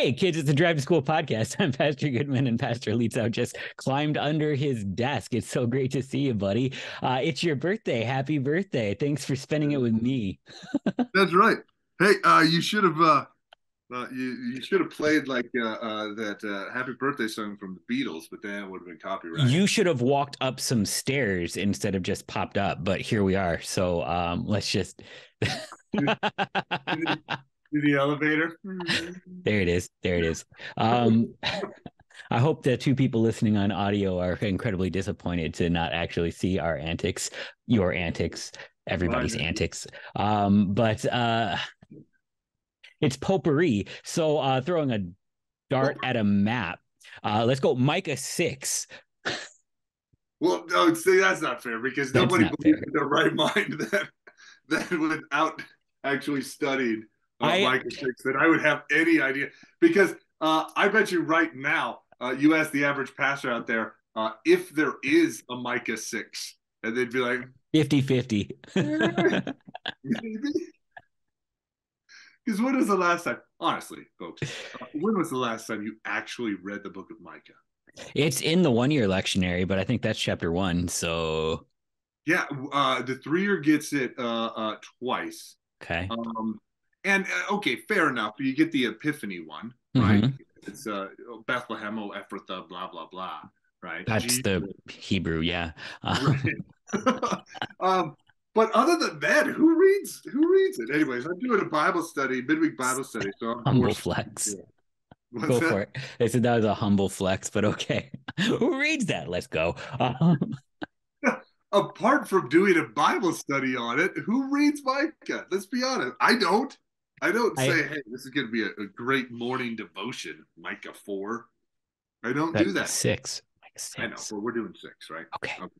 Hey, kids, it's the Drive to School podcast. I'm Pastor Goodman, and Pastor Lietzau just climbed under his desk. It's so great to see you, buddy. Uh, it's your birthday. Happy birthday. Thanks for spending it with me. That's right. Hey, uh, you should have uh, uh, you you should have played like uh, uh, that uh, "Happy Birthday" song from the Beatles, but then it would have been copyright. You should have walked up some stairs instead of just popped up. But here we are. So um, let's just. to the elevator. there it is. There it is. Um, I hope the two people listening on audio are incredibly disappointed to not actually see our antics, your antics, everybody's right. antics. Um, but uh, it's potpourri. So uh, throwing a dart at a map. Uh, let's go Micah 6. Well, no, see, that's not fair because that's nobody believes fair. in their right mind that that without actually studied I, Micah six that I would have any idea because uh, I bet you right now uh, you ask the average pastor out there uh, if there is a Micah six and they'd be like 50 50. Because when was the last time, honestly, folks, uh, when was the last time you actually read the book of Micah? It's in the one year lectionary, but I think that's chapter one. So, yeah, uh, the three year gets it uh, uh, twice. Okay. Um, and uh, okay, fair enough. You get the Epiphany one, right? Mm-hmm. It's uh, Bethlehem, O Ephrathah, blah blah blah, right? That's Jesus. the Hebrew, yeah. Uh, right. um, but other than that, who reads who reads it? Anyways, I'm doing a Bible study, midweek Bible study. So I'm humble flex. go that? for it. They said that was a humble flex, but okay. who reads that? Let's go. Um, Apart from doing a Bible study on it, who reads Micah? Let's be honest. I don't. I don't say, I, hey, this is going to be a, a, great morning devotion, Micah 4. I don't do that. Six. Micah six. I know, but we're doing six, right? Okay. okay.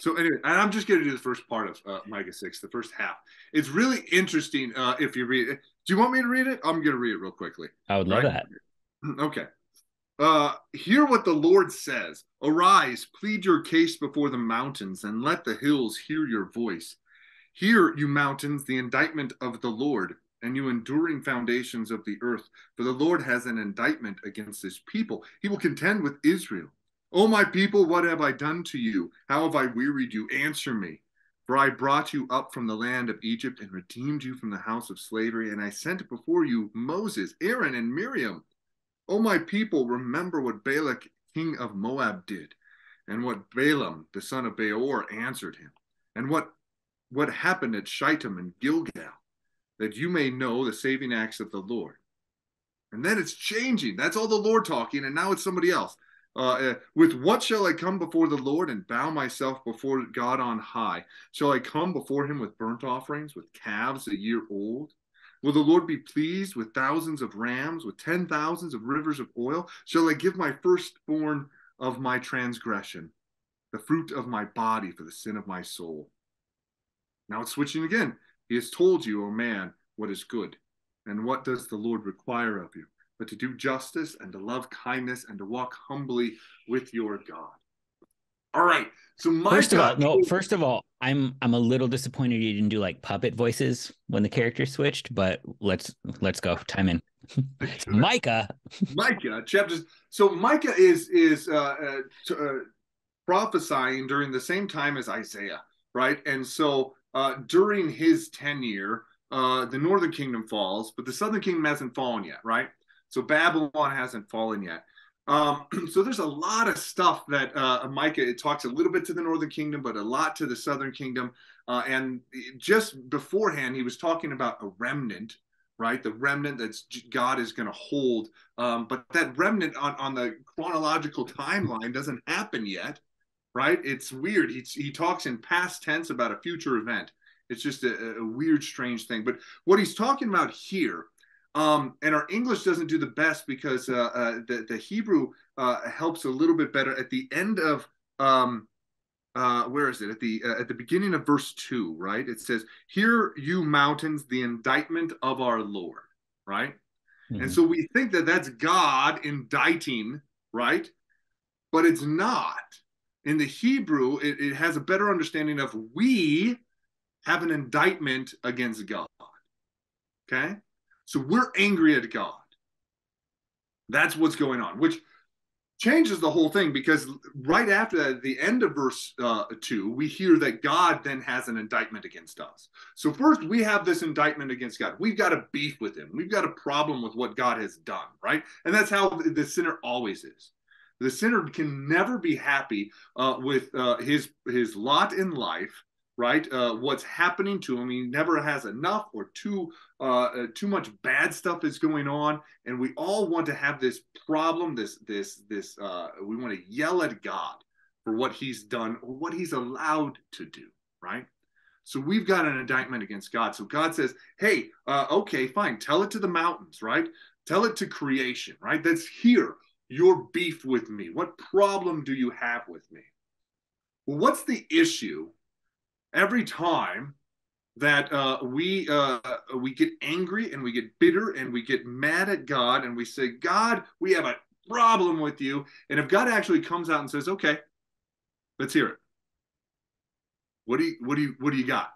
So anyway, and I'm just going to do the first part of uh, Micah 6, the first half. It's really interesting uh, if you read it. Do you want me to read it? I'm going to read it real quickly. I would love right? that. Okay. Uh, hear what the Lord says. Arise, plead your case before the mountains, and let the hills hear your voice. Hear, you mountains, the indictment of the Lord and you enduring foundations of the earth. For the Lord has an indictment against his people. He will contend with Israel. O my people, what have I done to you? How have I wearied you? Answer me. For I brought you up from the land of Egypt and redeemed you from the house of slavery, and I sent before you Moses, Aaron, and Miriam. O my people, remember what Balak, king of Moab, did, and what Balaam, the son of Beor, answered him, and what, what happened at Shittim and Gilgal that you may know the saving acts of the Lord. And then it's changing. That's all the Lord talking, and now it's somebody else. Uh, uh, with what shall I come before the Lord and bow myself before God on high? Shall I come before him with burnt offerings, with calves a year old? Will the Lord be pleased with thousands of rams, with ten thousands of rivers of oil? Shall I give my firstborn of my transgression, the fruit of my body for the sin of my soul? Now it's switching again. He has told you, O man, what is good. And what does the Lord require of you? But to do justice and to love kindness and to walk humbly with your God. All right. So first of all, no. First of all, I'm I'm a little disappointed you didn't do like puppet voices when the character switched. But let's let's go. Time in. Micah. Micah chapters. So Micah is is uh, uh, uh, prophesying during the same time as Isaiah, right? And so uh, during his tenure, uh, the northern kingdom falls, but the southern kingdom hasn't fallen yet, right? So Babylon hasn't fallen yet. Um, so there's a lot of stuff that uh, Micah it talks a little bit to the northern kingdom, but a lot to the southern kingdom. Uh, and just beforehand, he was talking about a remnant, right? The remnant that God is going to hold. Um, but that remnant on, on the chronological timeline doesn't happen yet right? It's weird. He, he talks in past tense about a future event. It's just a, a weird, strange thing. But what he's talking about here, um, and our English doesn't do the best because uh, uh, the, the Hebrew uh, helps a little bit better at the end of um, uh, where is it at the uh, at the beginning of verse two, right? It says, "Hear you mountains, the indictment of our Lord," right? Mm-hmm. And so we think that that's God indicting, right? But it's not in the Hebrew, it, it has a better understanding of we have an indictment against God. Okay? So we're angry at God. That's what's going on, which changes the whole thing because right after that, at the end of verse uh, two, we hear that God then has an indictment against us. So first, we have this indictment against God. We've got a beef with Him. We've got a problem with what God has done, right? And that's how the sinner always is. The sinner can never be happy uh, with uh, his his lot in life right? Uh, what's happening to him. He never has enough or too uh, uh, too much bad stuff is going on, and we all want to have this problem. This this this uh, we want to yell at God for what He's done or what He's allowed to do, right? So we've got an indictment against God. So God says, "Hey, okay, fine. Tell it to the mountains, right? Tell it to creation, right? That's here. Your beef with me. What problem do you have with me?" Well, what's the issue every time that uh, we uh, we get angry and we get bitter and we get mad at God and we say, God, we have a problem with you. And if God actually comes out and says, Okay, let's hear it. What do you what do you what do you got?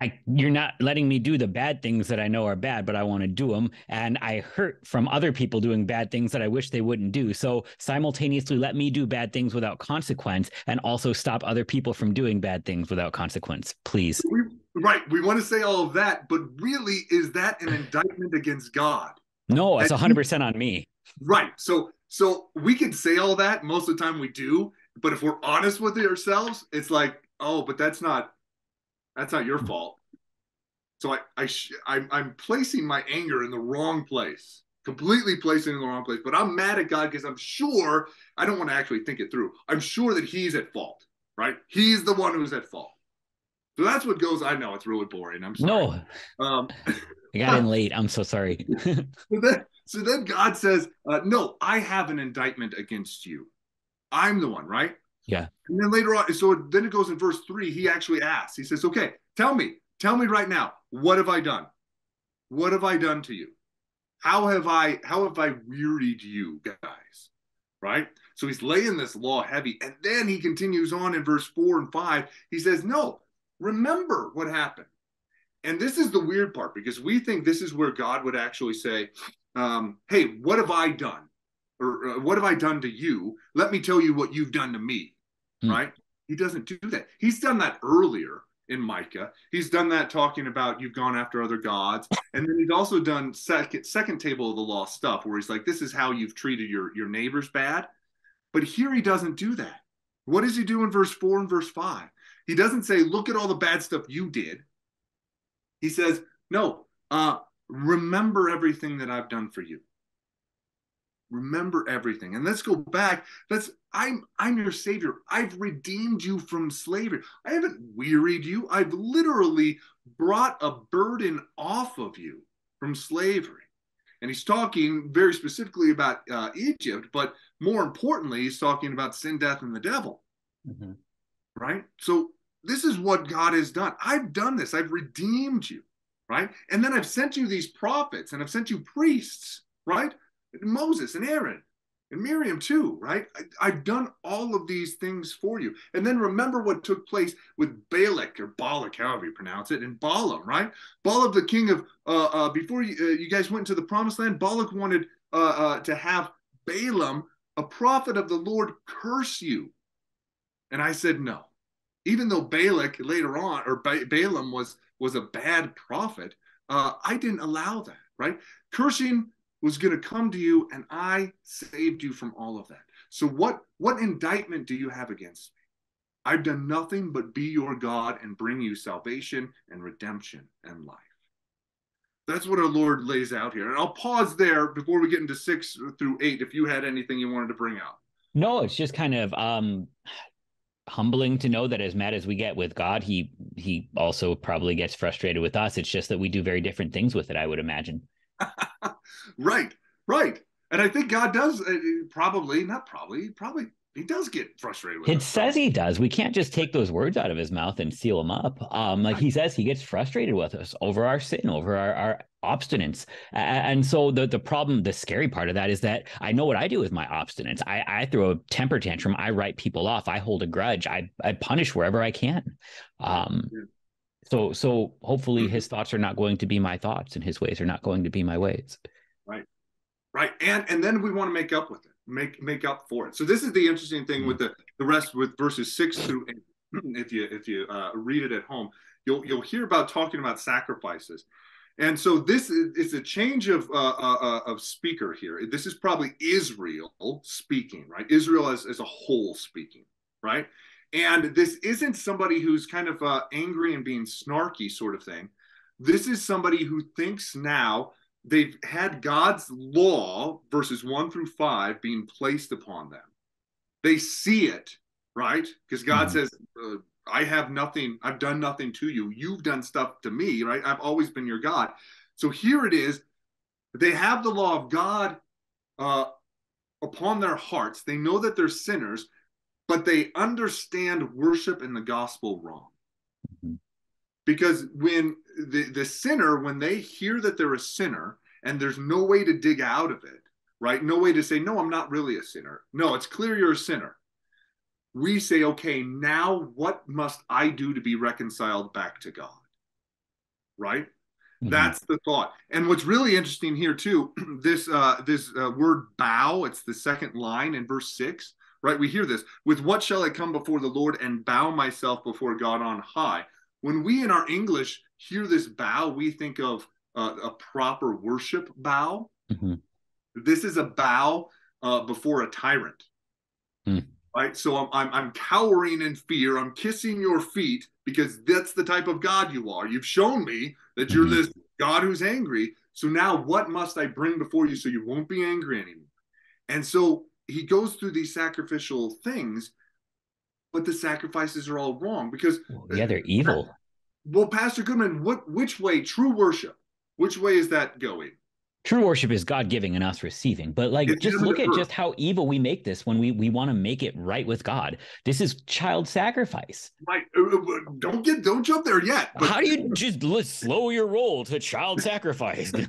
I, you're not letting me do the bad things that I know are bad, but I want to do them. And I hurt from other people doing bad things that I wish they wouldn't do. So simultaneously, let me do bad things without consequence and also stop other people from doing bad things without consequence, please. We, right. We want to say all of that, but really, is that an indictment against God? No, it's 100% on me. Right. So, so we can say all that. Most of the time we do. But if we're honest with ourselves, it's like, oh, but that's not that's not your fault. So I, I, I'm, I'm placing my anger in the wrong place, completely placing in the wrong place. But I'm mad at God because I'm sure I don't want to actually think it through. I'm sure that He's at fault, right? He's the one who's at fault. So that's what goes. I know it's really boring. I'm sorry. No. Um, I got in late. I'm so sorry. so, then, so then God says, uh, No, I have an indictment against you. I'm the one, right? Yeah. And then later on, so then it goes in verse three, he actually asks, he says, Okay, tell me, tell me right now, what have I done? What have I done to you? How have I how have I wearied you guys? Right? So he's laying this law heavy. And then he continues on in verse four and five. He says, No, remember what happened. And this is the weird part because we think this is where God would actually say, um, Hey, what have I done? Or uh, what have I done to you? Let me tell you what you've done to me mm. right? He doesn't do that. He's done that earlier in Micah. He's done that talking about you've gone after other gods. And then he's also done second second table of the law stuff where he's like, this is how you've treated your, your neighbors bad. But here he doesn't do that. What does he do in verse four and verse five? He doesn't say, look at all the bad stuff you did. He says, no, uh, remember everything that I've done for you remember everything. And let's go back. Let's i'm i'm your savior. I've redeemed you from slavery. I haven't wearied you. I've literally brought a burden off of you from slavery. And he's talking very specifically about uh, egypt but more importantly he's talking about sin death and the devil. Mm-hmm. right? So this is what god has done. I've done this. I've redeemed you. Right? And then i've sent you these prophets and i've sent you priests. Right Moses and Aaron and Miriam too, right? I, have done all of these things for you. And then remember what took place with Balak or Balak, however you pronounce it, and Balaam, right? Balaam, the king of, uh, uh, before you, uh, you guys went to the promised land, Balak wanted uh, uh, to have Balaam, a prophet of the Lord, curse you. And I said no. Even though Balak later on, or ba- Balaam was, was a bad prophet, uh, I didn't allow that, right? Cursing was going to come to you and I saved you from all of that. So what what indictment do you have against me? I've done nothing but be your God and bring you salvation and redemption and life. That's what our Lord lays out here. And I'll pause there before we get into 6 through 8 if you had anything you wanted to bring out. No, it's just kind of um humbling to know that as mad as we get with God, he he also probably gets frustrated with us. It's just that we do very different things with it, I would imagine. Right, right. And I think God does uh, probably, not probably, probably he does get frustrated with it us. says he does. We can't just take those words out of his mouth and seal them up. Um like he says he gets frustrated with us over our sin over our, our obstinance. And so the the problem the scary part of that is that i know what i do with my obstinance. I i throw a temper tantrum. I write people off. I hold a grudge. I i punish wherever i can. Um. So so hopefully mm-hmm. his thoughts are not going to be my thoughts and his ways are not going to be my ways. Right. right? And and then we want to make up with it, make make up for it. So this is the interesting thing with the the rest with verses six through eight. If you if you uh, read it at home, you'll you'll hear about talking about sacrifices. And so this is a change of uh, uh, uh, of speaker here. This is probably Israel speaking, right? Israel as, as a whole speaking, right? And this isn't somebody who's kind of uh, angry and being snarky sort of thing. This is somebody who thinks now they've had God's law, verses one through five, being placed upon them. They see it, right? Because God mm-hmm. says, uh, I have nothing, I've done nothing to you. You've done stuff to me, right? I've always been your God. So here it is. They have the law of God uh, upon their hearts. They know that they're sinners, but they understand worship and the gospel wrong. Mm-hmm. Because when the, the sinner, when they hear that they're a sinner and there's no way to dig out of it, right? No way to say, no, I'm not really a sinner. No, it's clear you're a sinner we say, okay, now what must I do to be reconciled back to God? Right? Mm-hmm. That's the thought. And what's really interesting here too, this uh, this uh, word bow, it's the second line in verse six, right? We hear this. With what shall I come before the Lord and bow myself before God on high? When we in our English hear this bow, we think of uh, a proper worship bow. Mm-hmm. This is a bow uh, before a tyrant. Mm right? So I'm, I'm, I'm cowering in fear. I'm kissing your feet because that's the type of God you are. You've shown me that you're mm-hmm. this God who's angry. So now what must I bring before you so you won't be angry anymore? And so he goes through these sacrificial things, but the sacrifices are all wrong because yeah, they're evil. Well, Pastor Goodman, what which way true worship? Which way is that going? True worship is god giving and us receiving but like it's just look at just how evil we make this when we we want to make it right with god. This is child sacrifice. Right uh, uh, don't get don't jump there yet but... how do you just slow your roll to child sacrifice?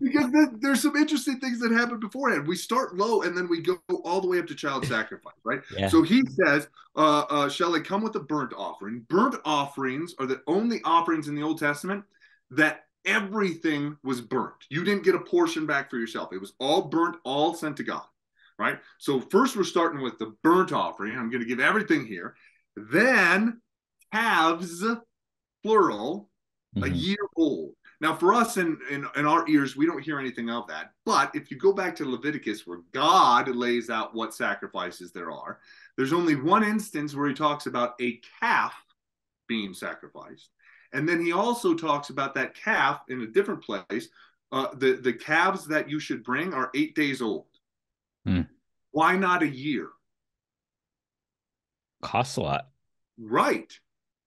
Because there's some interesting things that happen beforehand. We start low and then we go all the way up to child sacrifice right? Yeah. so he says uh, uh, shall it come with a burnt offering? Burnt offerings are the only offerings in the old testament that everything was burnt. You didn't get a portion back for yourself. It was all burnt, all sent to God. Right? So first we're starting with the burnt offering. I'm going to give everything here. Then calves, plural, mm-hmm. a year old. Now, for us in, in, in our ears, we don't hear anything of that. But if you go back to Leviticus, where God lays out what sacrifices there are, there's only one instance where he talks about a calf being sacrificed. And then he also talks about that calf in a different place. Uh, the, the calves that you should bring are eight days old. Hmm. Why not a year? Costs a lot. Right.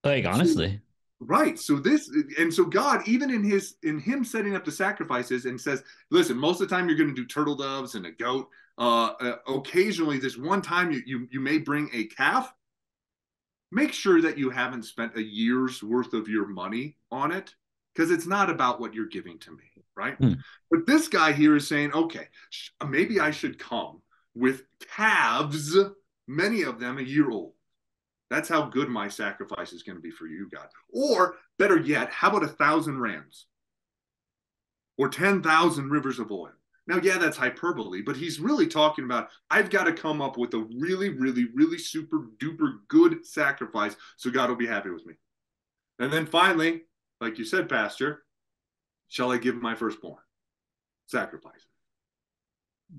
Like, honestly. So, right. So this and so God, even in his in him setting up the sacrifices and says, listen, most of the time you're going to do turtle doves and a goat. Uh, uh, occasionally, this one time you, you you may bring a calf make sure that you haven't spent a year's worth of your money on it because it's not about what you're giving to me, right? Mm. But this guy here is saying, okay, maybe I should come with calves, many of them a year old. That's how good my sacrifice is going to be for you, God. Or better yet, how about a thousand rams or 10,000 rivers of oil? Now, yeah, that's hyperbole, but he's really talking about I've got to come up with a really, really, really super duper good sacrifice so God will be happy with me. And then finally, like you said, Pastor, shall I give my firstborn sacrifice?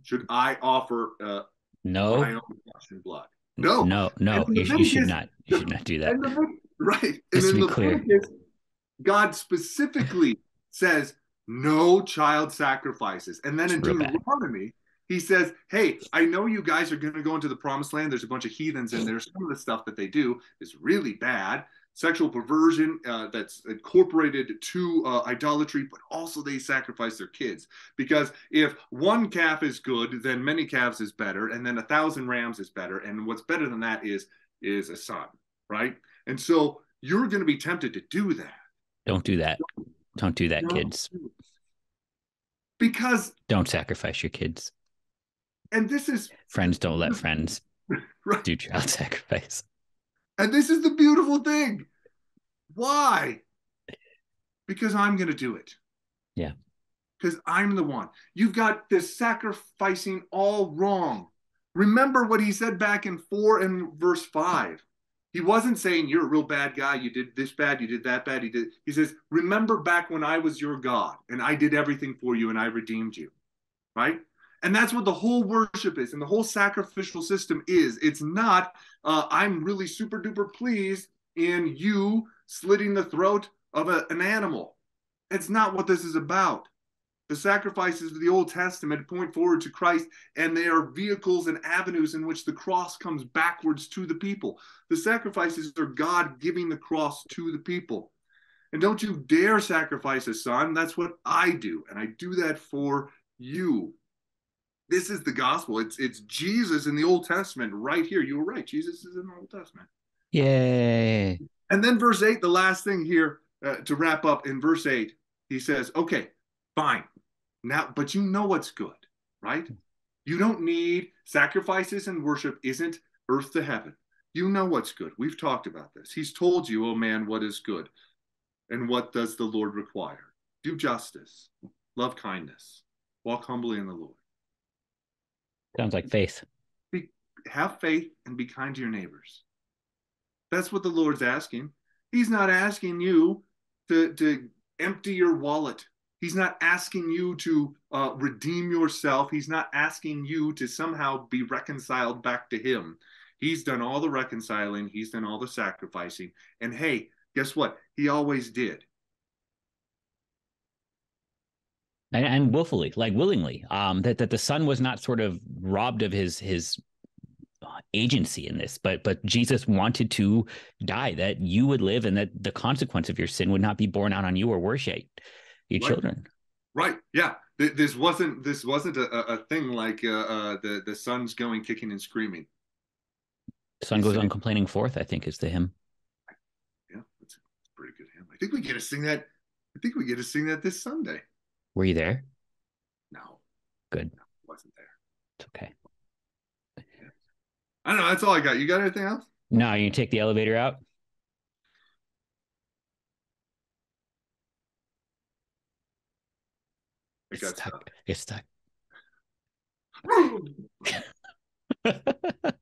Should I offer uh, no my own flesh and blood? No, no, no. You, you, should not. You should not do that. The, right. And Just then the clear. God specifically says no child sacrifices. And then in Deuteronomy, he says, Hey, I know you guys are going to go into the promised land. There's a bunch of heathens in there. Some of the stuff that they do is really bad. Sexual perversion uh, that's incorporated to uh, idolatry, but also they sacrifice their kids. Because if one calf is good, then many calves is better, and then a thousand rams is better. And what's better than that is is a son, right? And so you're going to be tempted to do that. Don't do that. Don't do that, kids. Because don't sacrifice your kids. And this is friends don't let friends right. do child sacrifice. And this is the beautiful thing. Why? Because I'm going to do it. Yeah. because I'm the one. You've got this sacrificing all wrong. Remember what he said back in 4 and verse 5. He wasn't saying you're a real bad guy. You did this bad. You did that bad. He did. He says, remember back when I was your God and I did everything for you and I redeemed you. Right. And that's what the whole worship is and the whole sacrificial system is. It's not, uh, I'm really super duper pleased in you slitting the throat of a, an animal. It's not what this is about. The sacrifices of the Old Testament point forward to Christ, and they are vehicles and avenues in which the cross comes backwards to the people. The sacrifices are God giving the cross to the people. And don't you dare sacrifice a son. That's what I do. And I do that for you. This is the gospel. It's it's Jesus in the Old Testament right here. You were right. Jesus is in the Old Testament. Yay. And then verse 8, the last thing here uh, to wrap up in verse 8, he says, okay, fine. Now, but you know what's good, right? You don't need sacrifices and worship isn't earth to heaven. You know what's good. We've talked about this. He's told you, oh man, what is good. And what does the Lord require? Do justice, love kindness, walk humbly in the Lord. Sounds like faith. Be, have faith and be kind to your neighbors. That's what the Lord's asking. He's not asking you to, to empty your wallet. He's not asking you to uh, redeem yourself. He's not asking you to somehow be reconciled back to Him. He's done all the reconciling, He's done all the sacrificing. And hey, guess what? He always did. And, and willfully, like willingly, um, that that the son was not sort of robbed of his his agency in this but but jesus wanted to die that you would live and that the consequence of your sin would not be borne out on you or worse yet your right. children. Right. Yeah. This wasn't this wasn't a, a thing like uh, uh, the the son's going kicking and screaming. Son goes on complaining forth i think is the hymn. Yeah that's a pretty good hymn. I think we get to sing that i think we get to sing that this sunday. Were you there? No. Good. No, wasn't there. It's okay. I don't know. That's all I got. You got anything else? No, you take the elevator out. It's it's stuck. It's stuck.